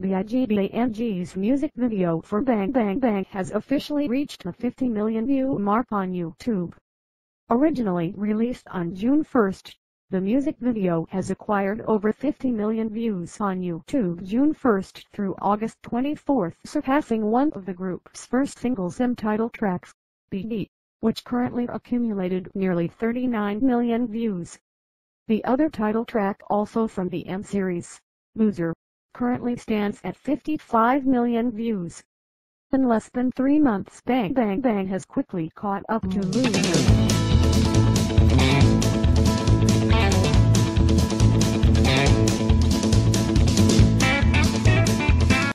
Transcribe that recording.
BIGBANG's music video for Bang Bang Bang has officially reached the 50 million view mark on YouTube. Originally released on June 1st, the music video has acquired over 50 million views on YouTube June 1st through August 24th surpassing one of the group's first singles and title tracks, Bae Bae, which currently accumulated nearly 39 million views. The other title track also from the M series, Loser, currently stands at 55 million views. In less than three months Bang Bang Bang has quickly caught up to mm. Loser.